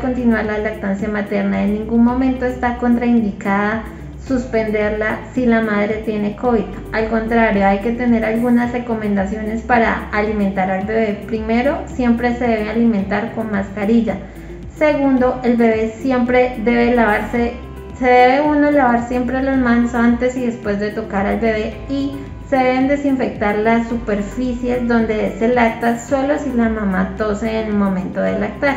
continuar la lactancia materna. En ningún momento está contraindicada suspenderla si la madre tiene COVID. Al contrario, hay que tener algunas recomendaciones para alimentar al bebé. Primero, siempre se debe alimentar con mascarilla. Segundo, el bebé siempre debe lavarse, se debe uno lavar siempre las manos antes y después de tocar al bebé y se deben desinfectar las superficies donde se lacta solo si la mamá tose en el momento de lactar.